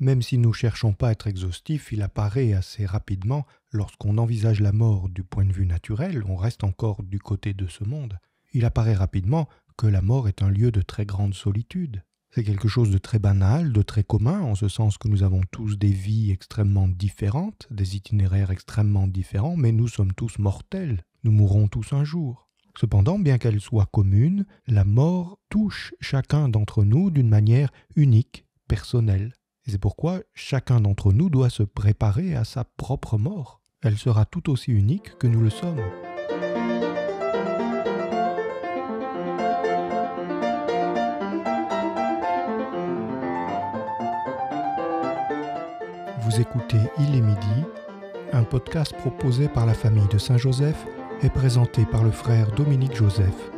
même si nous ne cherchons pas à être exhaustifs, il apparaît assez rapidement, lorsqu'on envisage la mort du point de vue naturel, on reste encore du côté de ce monde, il apparaît rapidement que la mort est un lieu de très grande solitude. C'est quelque chose de très banal, de très commun, en ce sens que nous avons tous des vies extrêmement différentes, des itinéraires extrêmement différents, mais nous sommes tous mortels, nous mourrons tous un jour. Cependant, bien qu'elle soit commune, la mort touche chacun d'entre nous d'une manière unique, personnelle. C'est pourquoi chacun d'entre nous doit se préparer à sa propre mort. Elle sera tout aussi unique que nous le sommes. Vous écoutez Il est midi, un podcast proposé par la famille de Saint-Joseph et présenté par le frère Dominique Joseph.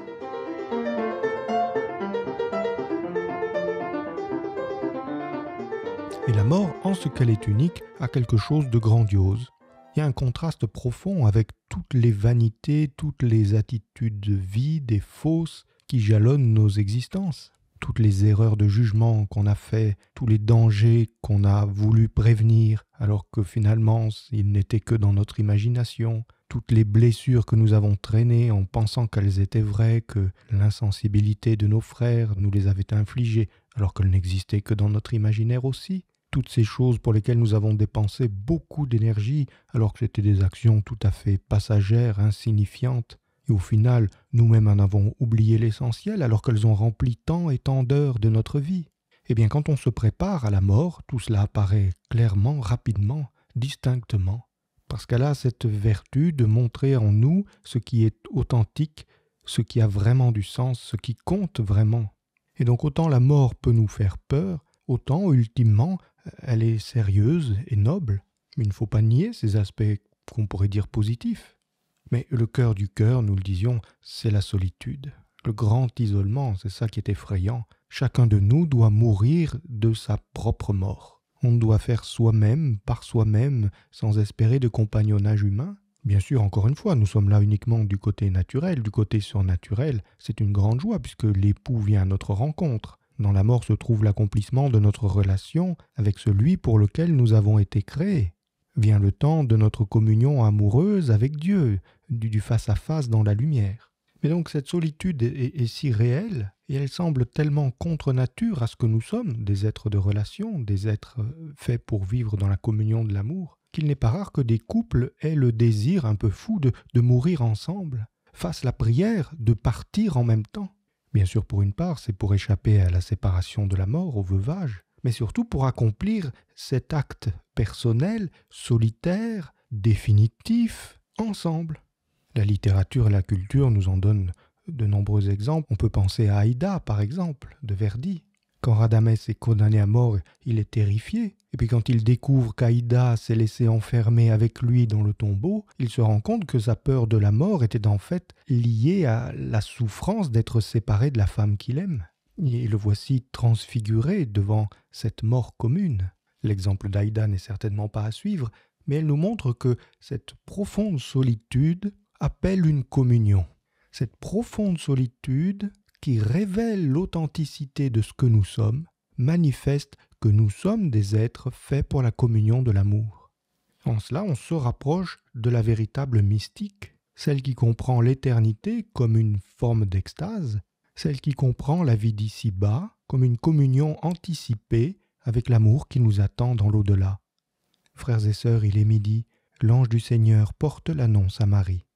Et la mort, en ce qu'elle est unique, a quelque chose de grandiose. Il y a un contraste profond avec toutes les vanités, toutes les attitudes vides et fausses qui jalonnent nos existences. Toutes les erreurs de jugement qu'on a fait, tous les dangers qu'on a voulu prévenir, alors que finalement ils n'étaient que dans notre imagination, toutes les blessures que nous avons traînées en pensant qu'elles étaient vraies, que l'insensibilité de nos frères nous les avait infligées, alors qu'elles n'existaient que dans notre imaginaire aussi, toutes ces choses pour lesquelles nous avons dépensé beaucoup d'énergie, alors que c'était des actions tout à fait passagères, insignifiantes, et au final, nous-mêmes en avons oublié l'essentiel alors qu'elles ont rempli tant et tant d'heures de notre vie. Eh bien, quand on se prépare à la mort, tout cela apparaît clairement, rapidement, distinctement, parce qu'elle a cette vertu de montrer en nous ce qui est authentique, ce qui a vraiment du sens, ce qui compte vraiment. Et donc autant la mort peut nous faire peur, autant, ultimement, elle est sérieuse et noble. Il ne faut pas nier ces aspects qu'on pourrait dire positifs. Mais le cœur du cœur, nous le disions, c'est la solitude. Le grand isolement, c'est ça qui est effrayant. Chacun de nous doit mourir de sa propre mort. On doit faire soi-même, par soi-même, sans espérer de compagnonnage humain. Bien sûr, encore une fois, nous sommes là uniquement du côté naturel, du côté surnaturel. C'est une grande joie puisque l'époux vient à notre rencontre. Dans la mort se trouve l'accomplissement de notre relation avec celui pour lequel nous avons été créés. Vient le temps de notre communion amoureuse avec Dieu, du face-à-face dans la lumière. Mais donc cette solitude est, si réelle, et elle semble tellement contre nature à ce que nous sommes, des êtres de relation, des êtres euh, faits pour vivre dans la communion de l'amour, qu'il n'est pas rare que des couples aient le désir un peu fou de, de mourir ensemble, fassent la prière de partir en même temps. Bien sûr, pour une part, c'est pour échapper à la séparation de la mort, au veuvage, mais surtout pour accomplir cet acte personnel, solitaire, définitif, ensemble. La littérature et la culture nous en donnent de nombreux exemples. On peut penser à Aïda, par exemple, de Verdi. Quand Radamès est condamné à mort, il est terrifié. Et puis quand il découvre qu'Aïda s'est laissé enfermer avec lui dans le tombeau, il se rend compte que sa peur de la mort était en fait liée à la souffrance d'être séparé de la femme qu'il aime. Et le voici transfiguré devant cette mort commune. L'exemple d'Aïda n'est certainement pas à suivre, mais elle nous montre que cette profonde solitude appelle une communion. Cette profonde solitude qui révèle l'authenticité de ce que nous sommes, manifeste que nous sommes des êtres faits pour la communion de l'amour. En cela, on se rapproche de la véritable mystique, celle qui comprend l'éternité comme une forme d'extase, celle qui comprend la vie d'ici-bas comme une communion anticipée avec l'amour qui nous attend dans l'au-delà. Frères et sœurs, il est midi, l'ange du Seigneur porte l'annonce à Marie.